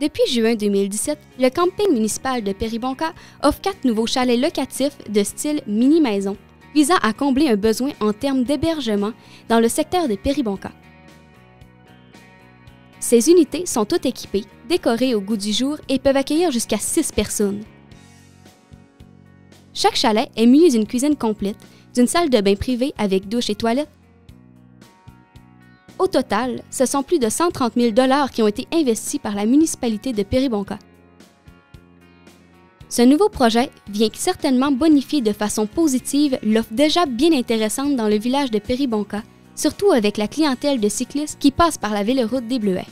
Depuis juin 2017, le camping municipal de Péribonca offre quatre nouveaux chalets locatifs de style mini-maison, visant à combler un besoin en termes d'hébergement dans le secteur de Péribonca. Ces unités sont toutes équipées, décorées au goût du jour et peuvent accueillir jusqu'à six personnes. Chaque chalet est muni d'une cuisine complète, d'une salle de bain privée avec douche et toilette. Au total, ce sont plus de 130 000 qui ont été investis par la municipalité de Péribonca. Ce nouveau projet vient certainement bonifier de façon positive l'offre déjà bien intéressante dans le village de Péribonca, surtout avec la clientèle de cyclistes qui passent par la véloroute des Bleuets.